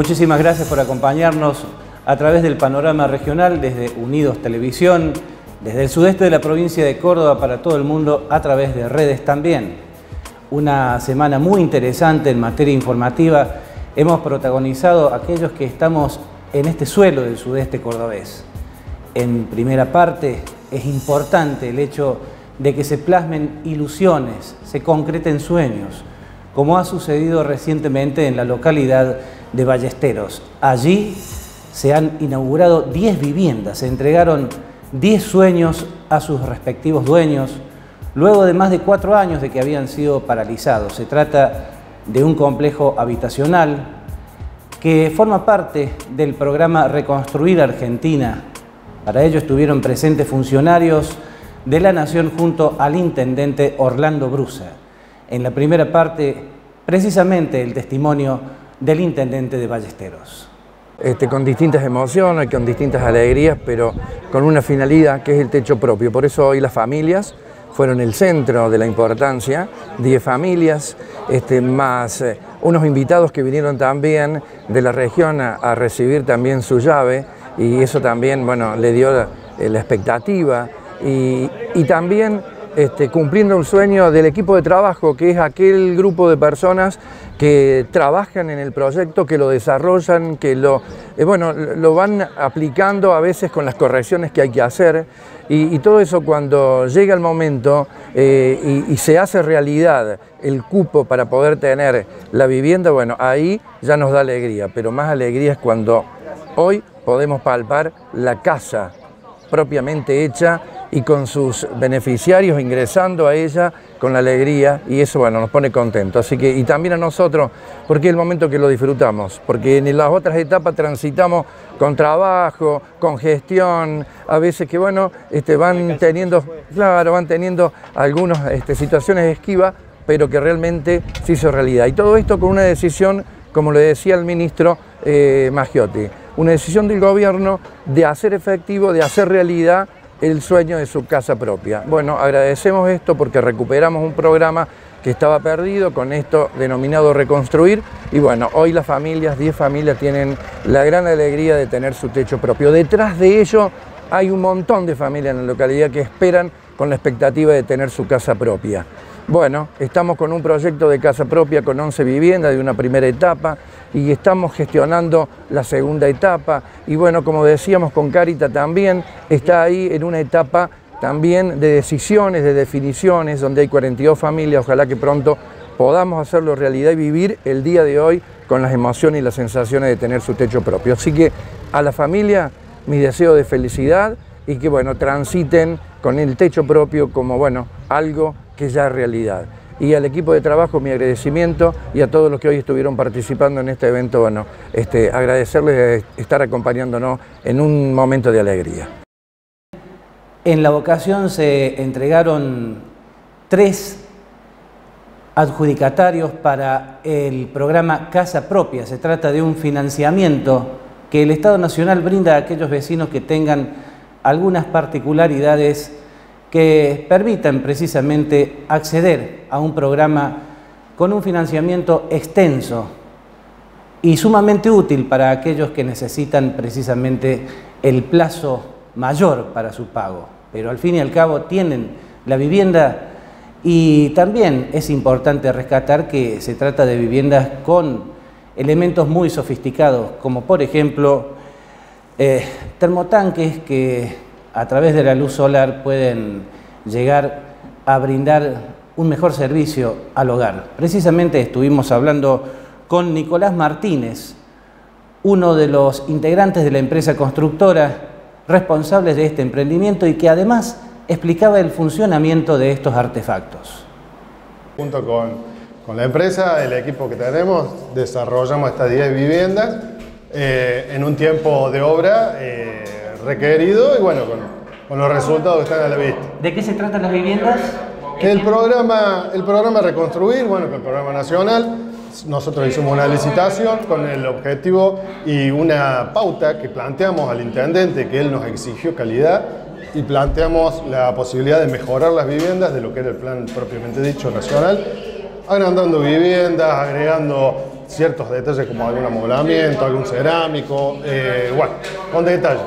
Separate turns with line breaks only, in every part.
Muchísimas gracias por acompañarnos a través del panorama regional desde Unidos Televisión, desde el sudeste de la provincia de Córdoba para todo el mundo a través de redes también. Una semana muy interesante en materia informativa. Hemos protagonizado aquellos que estamos en este suelo del sudeste cordobés. En primera parte es importante el hecho de que se plasmen ilusiones, se concreten sueños, como ha sucedido recientemente en la localidad de Ballesteros. Allí se han inaugurado 10 viviendas, se entregaron 10 sueños a sus respectivos dueños, luego de más de cuatro años de que habían sido paralizados. Se trata de un complejo habitacional que forma parte del programa Reconstruir Argentina. Para ello estuvieron presentes funcionarios de la Nación junto al intendente Orlando Brusa. En la primera parte, precisamente el testimonio del intendente de Ballesteros.
Este, con distintas emociones, con distintas alegrías, pero con una finalidad que es el techo propio. Por eso hoy las familias fueron el centro de la importancia, 10 familias, este, más eh, unos invitados que vinieron también de la región a, recibir también su llave y eso también bueno, le dio la, expectativa y, y también este, cumpliendo un sueño del equipo de trabajo, que es aquel grupo de personas que trabajan en el proyecto, que lo desarrollan, que lo, eh, bueno, lo van aplicando a veces con las correcciones que hay que hacer. Y, todo eso cuando llega el momento eh, y, se hace realidad el cupo para poder tener la vivienda, bueno, ahí ya nos da alegría, pero más alegría es cuando hoy podemos palpar la casa propiamente hecha y con sus beneficiarios ingresando a ella con la alegría y eso bueno nos pone contentos. Así que y también a nosotros porque es el momento que lo disfrutamos, porque en las otras etapas transitamos con trabajo, con gestión, a veces que bueno, este, van teniendo, claro, van teniendo algunas este, situaciones esquivas, pero que realmente se hizo realidad. Y todo esto con una decisión, como le decía el ministro eh, Maggiotti, una decisión del gobierno de hacer efectivo, de hacer realidad el sueño de su casa propia. Bueno, agradecemos esto porque recuperamos un programa que estaba perdido con esto denominado Reconstruir y bueno, hoy las familias, 10 familias tienen la gran alegría de tener su techo propio. Detrás de ello hay un montón de familias en la localidad que esperan con la expectativa de tener su casa propia. Bueno, estamos con un proyecto de casa propia con 11 viviendas de una primera etapa y estamos gestionando la segunda etapa. Y bueno, como decíamos con Carita también, está ahí en una etapa también de decisiones, de definiciones, donde hay 42 familias, ojalá que pronto podamos hacerlo realidad y vivir el día de hoy con las emociones y las sensaciones de tener su techo propio. Así que a la familia mi deseo de felicidad y que bueno, transiten con el techo propio como bueno, algo es realidad. Y al equipo de trabajo mi agradecimiento y a todos los que hoy estuvieron participando en este evento, bueno, este, agradecerles estar acompañándonos en un momento de alegría.
En la vocación se entregaron tres adjudicatarios para el programa Casa Propia. Se trata de un financiamiento que el Estado Nacional brinda a aquellos vecinos que tengan algunas particularidades que permitan precisamente acceder a un programa con un financiamiento extenso y sumamente útil para aquellos que necesitan precisamente el plazo mayor para su pago. Pero al fin y al cabo tienen la vivienda y también es importante rescatar que se trata de viviendas con elementos muy sofisticados, como por ejemplo eh, termotanques que a través de la luz solar pueden llegar a brindar un mejor servicio al hogar. Precisamente estuvimos hablando con Nicolás Martínez, uno de los integrantes de la empresa constructora responsables de este emprendimiento y que además explicaba el funcionamiento de estos artefactos.
Junto con, la empresa, el equipo que tenemos, desarrollamos estas 10 viviendas eh, en un tiempo de obra. Eh, requerido y bueno, con, los resultados que están a la vista.
¿De qué se tratan las viviendas?
El programa, el programa Reconstruir, bueno, el programa nacional, nosotros hicimos una licitación con el objetivo y una pauta que planteamos al intendente, que él nos exigió calidad, y planteamos la posibilidad de mejorar las viviendas de lo que era el plan propiamente dicho nacional, agrandando viviendas, agregando ciertos detalles como algún amoblamiento, algún cerámico, eh, bueno, con detalle.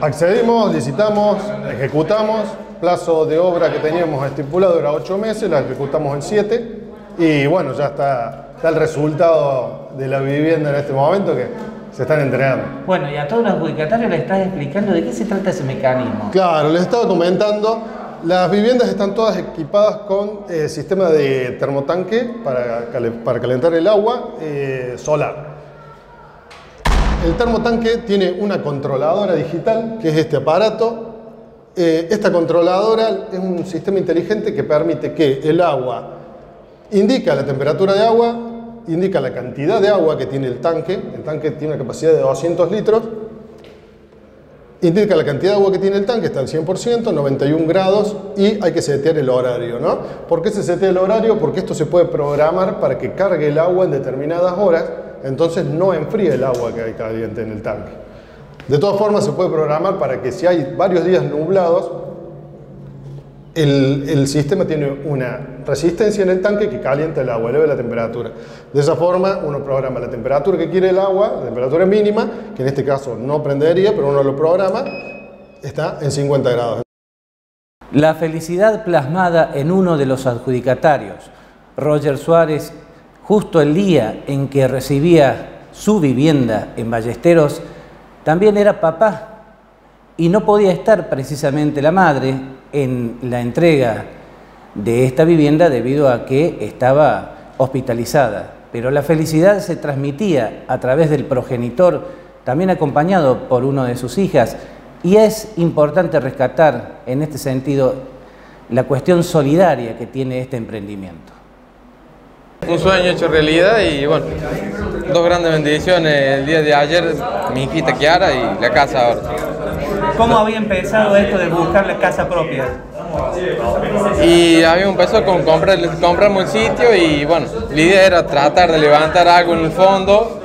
Accedimos, licitamos, ejecutamos, plazo de obra que teníamos estipulado era 8 meses, la ejecutamos en 7 y bueno, ya está, está el resultado de la vivienda en este momento que se están entregando.
Bueno, y a todos los adjudicatarios les estás explicando de qué se trata ese mecanismo.
Claro, les estaba comentando, las viviendas están todas equipadas con eh, sistema de termotanque para, calentar el agua eh, solar. El termotanque tiene una controladora digital, que es este aparato. Eh, esta controladora es un sistema inteligente que permite que el agua indica la temperatura de agua, indica la cantidad de agua que tiene el tanque, el tanque tiene una capacidad de 200 litros, indica la cantidad de agua que tiene el tanque, está al 100%, 91 grados y hay que setear el horario, ¿no? ¿Por qué se setea el horario? Porque esto se puede programar para que cargue el agua en determinadas horas, entonces no enfríe el agua que hay caliente en el tanque. De todas formas se puede programar para que si hay varios días nublados, el, sistema tiene una resistencia en el tanque que calienta el agua, eleva la temperatura. De esa forma uno programa la temperatura que quiere el agua, la temperatura mínima, que en este caso no prendería, pero uno lo programa, está en 50 grados.
La felicidad plasmada en uno de los adjudicatarios, Roger Suárez, justo el día en que recibía su vivienda en Ballesteros, también era papá y no podía estar precisamente la madre en la entrega de esta vivienda debido a que estaba hospitalizada. Pero la felicidad se transmitía a través del progenitor, también acompañado por una de sus hijas, y es importante rescatar en este sentido la cuestión solidaria que tiene este emprendimiento.
Un sueño hecho realidad y bueno, dos grandes bendiciones el día de ayer, mi hijita Kiara y la casa ahora.
¿Cómo había empezado esto de buscar la casa propia?
Y había empezado con comprar, comprarme un sitio y bueno, la idea era tratar de levantar algo en el fondo,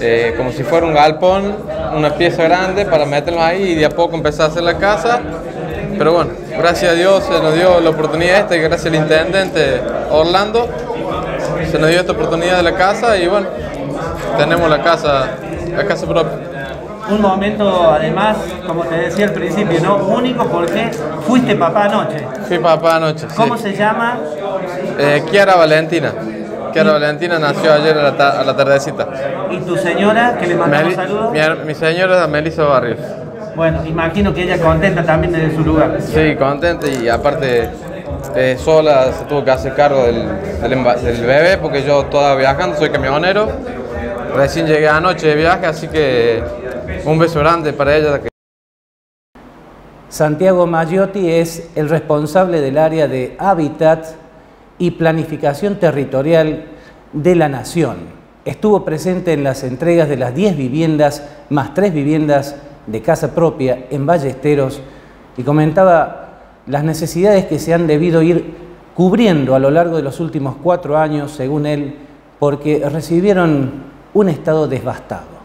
eh, como si fuera un galpón, una pieza grande para meterlo ahí y de a poco empezar a hacer la casa. Pero bueno, gracias a Dios se nos dio la oportunidad esta y gracias al intendente Orlando se nos dio esta oportunidad de la casa y bueno, tenemos la casa, la casa propia
un momento, además, como te decía al principio, ¿no? Único porque fuiste papá anoche.
Fui papá anoche.
¿Cómo se llama?
Eh, Kiara Valentina. Kiara Valentina nació ayer a la, tardecita.
¿Y tu señora, que le mandamos saludos?
Mi, señora es Melissa Barrios.
Bueno, imagino que ella contenta también desde su lugar.
Sí, contenta y aparte eh, sola se tuvo que hacer cargo del, del, bebé porque yo todavía viajando, soy camionero. Recién llegué anoche de viaje, así que un beso grande para ella.
Santiago Maggiotti es el responsable del área de hábitat y planificación territorial de la Nación. Estuvo presente en las entregas de las 10 viviendas más 3 viviendas de casa propia en Ballesteros y comentaba las necesidades que se han debido ir cubriendo a lo largo de los últimos cuatro años, según él, porque recibieron un estado devastado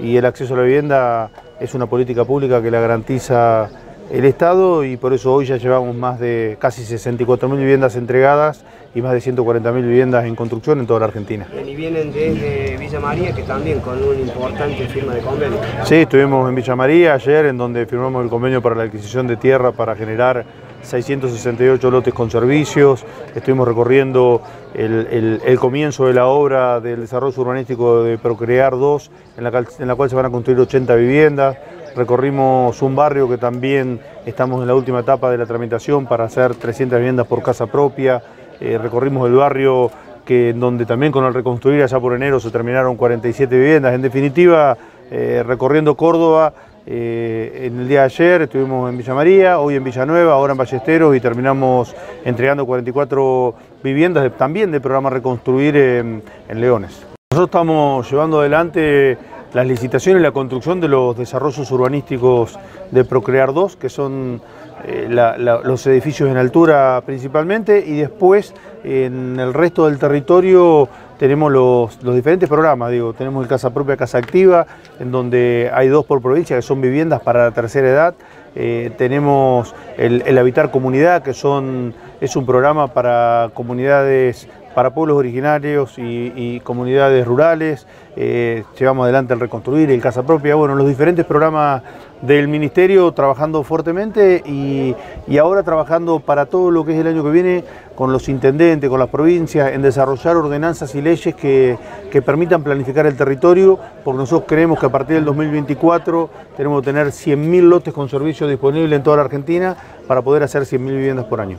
y el acceso a la vivienda es una política pública que la garantiza el Estado y por eso hoy ya llevamos más de casi 64.000 viviendas entregadas y más de 140.000 viviendas en construcción en toda la Argentina.
Y vienen desde Villa María, que también con una importante firma de convenio.
Sí, estuvimos en Villa María ayer, en donde firmamos el convenio para la adquisición de tierra para generar 668 lotes con servicios. Estuvimos recorriendo el, comienzo de la obra del desarrollo urbanístico de Procrear 2, en la, en la cual se van a construir 80 viviendas recorrimos un barrio que también estamos en la última etapa de la tramitación para hacer 300 viviendas por casa propia, eh, recorrimos el barrio que, donde también con el reconstruir allá por enero se terminaron 47 viviendas. En definitiva, eh, recorriendo Córdoba, eh, en el día de ayer estuvimos en Villa María, hoy en Villanueva, ahora en Ballesteros y terminamos entregando 44 viviendas también del programa Reconstruir en, Leones. Nosotros estamos llevando adelante las licitaciones y la construcción de los desarrollos urbanísticos de Procrear 2, que son eh, los edificios en altura principalmente, y después en el resto del territorio tenemos los, diferentes programas, digo, tenemos el Casa Propia, Casa Activa, en donde hay dos por provincia, que son viviendas para la tercera edad, eh, tenemos el, Habitar Comunidad, que son, es un programa para comunidades para pueblos originarios y, comunidades rurales. Eh, llevamos adelante el reconstruir, el casa propia, bueno, los diferentes programas del Ministerio trabajando fuertemente y, ahora trabajando para todo lo que es el año que viene con los intendentes, con las provincias, en desarrollar ordenanzas y leyes que, que permitan planificar el territorio, porque nosotros creemos que a partir del 2024 tenemos que tener 100.000 lotes con servicio disponible en toda la Argentina para poder hacer 100.000 viviendas por año.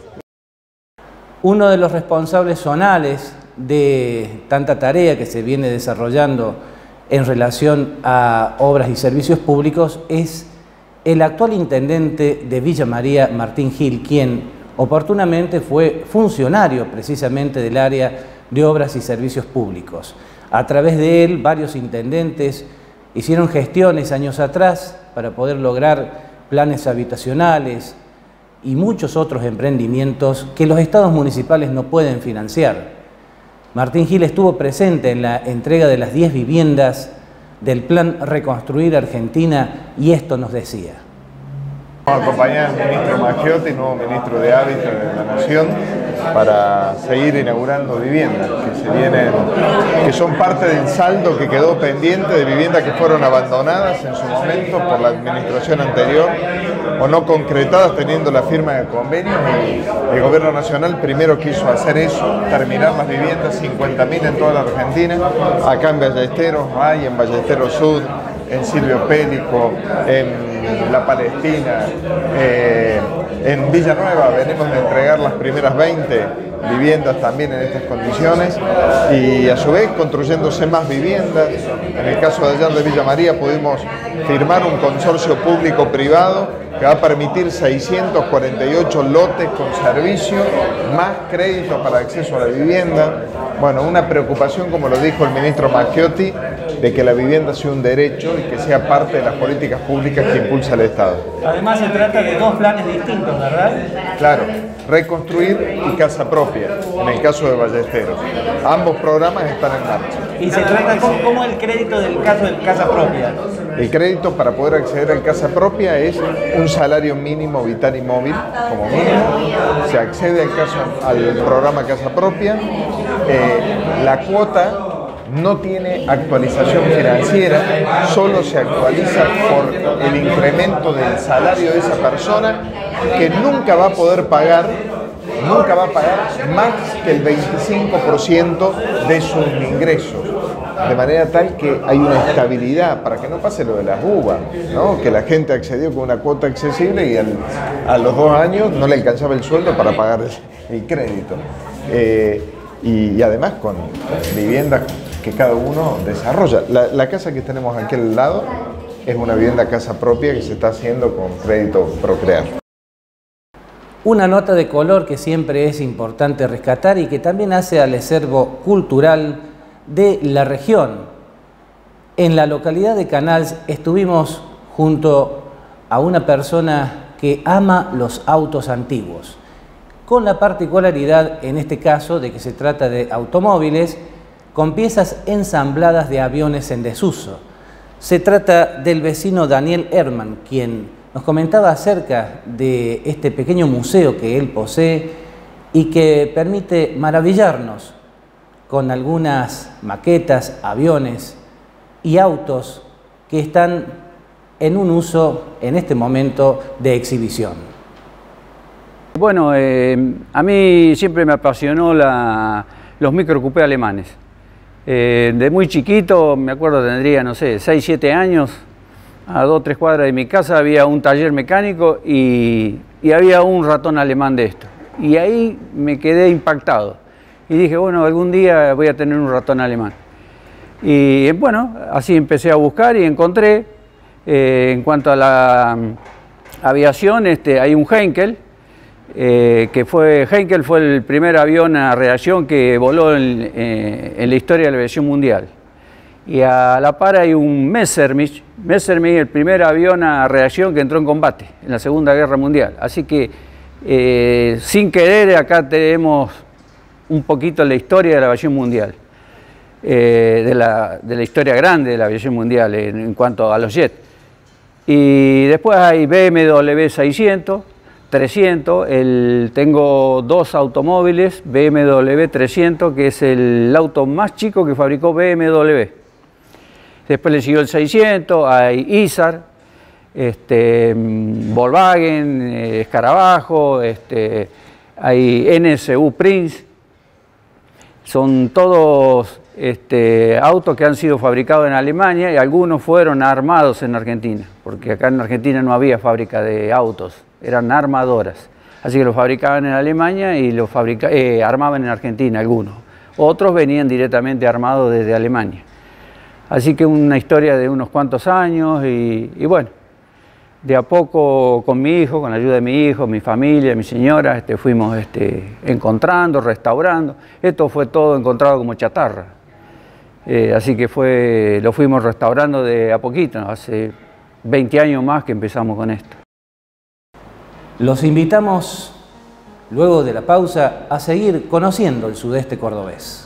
Uno de los responsables zonales de tanta tarea que se viene desarrollando en relación a obras y servicios públicos es el actual intendente de Villa María, Martín Gil, quien oportunamente fue funcionario precisamente del área de obras y servicios públicos. A través de él, varios intendentes hicieron gestiones años atrás para poder lograr planes habitacionales y muchos otros emprendimientos que los estados municipales no pueden financiar. Martín Gil estuvo presente en la entrega de las 10 viviendas del plan Reconstruir Argentina y esto nos decía.
Vamos a acompañar al ministro Maggiotti, nuevo ministro de Hábitat de la Nación, para seguir inaugurando viviendas que se vienen, que son parte del saldo que quedó pendiente de viviendas que fueron abandonadas en su momento por la administración anterior o no concretadas teniendo la firma de convenio. El gobierno nacional primero quiso hacer eso, terminar las viviendas, 50.000 en toda la Argentina, acá en Ballesteros hay, en Ballesteros Sur, en Silvio Pélico, en La Palestina, eh, en Villanueva venimos de entregar las primeras 20 viviendas también en estas condiciones y a su vez construyéndose más viviendas. En el caso de ayer de Villa María pudimos firmar un consorcio público-privado que va a permitir 648 lotes con servicio, más crédito para acceso a la vivienda. Bueno, una preocupación, como lo dijo el ministro Macchiotti, de que la vivienda sea un derecho y que sea parte de las políticas públicas que impulsa el Estado.
Además se trata de dos planes distintos, ¿verdad?
Claro, reconstruir y casa propia, en el caso de Ballesteros. Ambos programas están en marcha.
¿Y se trata cómo, el crédito del caso de casa propia?
El crédito para poder acceder a casa propia es un salario mínimo vital y móvil, como mínimo. Se accede al, caso, al programa casa propia. Eh, la cuota no tiene actualización financiera, solo se actualiza por el incremento del salario de esa persona que nunca va a poder pagar, nunca va a pagar más que el 25% de sus ingresos. De manera tal que hay una estabilidad para que no pase lo de las uvas, ¿no? que la gente accedió con una cuota accesible y a los dos años no le alcanzaba el sueldo para pagar el, crédito. Eh, y, además con viviendas que cada uno desarrolla. La, casa que tenemos aquí al lado es una vivienda casa propia que se está haciendo con crédito Procrear.
Una nota de color que siempre es importante rescatar y que también hace al acervo cultural de la región. En la localidad de Canals estuvimos junto a una persona que ama los autos antiguos, con la particularidad en este caso de que se trata de automóviles con piezas ensambladas de aviones en desuso. Se trata del vecino Daniel Herman, quien nos comentaba acerca de este pequeño museo que él posee y que permite maravillarnos con algunas maquetas, aviones y autos que están en un uso en este momento de exhibición.
Bueno, eh, a mí siempre me apasionó los microcupés alemanes. Eh, de muy chiquito, me acuerdo tendría, no sé, 6, 7 años, a dos, tres cuadras de mi casa había un taller mecánico y, había un ratón alemán de esto. Y ahí me quedé impactado. Y dije, bueno, algún día voy a tener un ratón alemán. Y bueno, así empecé a buscar y encontré, eh, en cuanto a la mm, aviación, este, hay un Heinkel, eh, que fue, Heinkel fue el primer avión a reacción que voló eh, en, la historia de la aviación mundial. Y a la par hay un Messerschmitt, Messerschmitt el primer avión a reacción que entró en combate en la Segunda Guerra Mundial. Así que eh, sin querer acá tenemos un poquito la historia de la aviación mundial, de la, historia grande de la aviación mundial en, en cuanto a los jets. Y después hay BMW 600, 300, el, tengo dos automóviles, BMW 300, que es el auto más chico que fabricó BMW. Después le siguió el 600, hay Isar, este, Volkswagen, eh, Escarabajo, este, hay NSU Prince. Son todos este, autos que han sido fabricados en Alemania y algunos fueron armados en Argentina, porque acá en Argentina no había fábrica de autos, eran armadoras. Así que los fabricaban en Alemania y los eh, armaban en Argentina algunos. Otros venían directamente armados desde Alemania. Así que una historia de unos cuantos años y, bueno, de a poco con mi hijo, con la ayuda de mi hijo, mi familia, mi señora, este, fuimos este, encontrando, restaurando. Esto fue todo encontrado como chatarra. Eh, así que fue, lo fuimos restaurando de a poquito, hace 20 años más que empezamos con esto.
Los invitamos, luego de la pausa, a seguir conociendo el sudeste cordobés.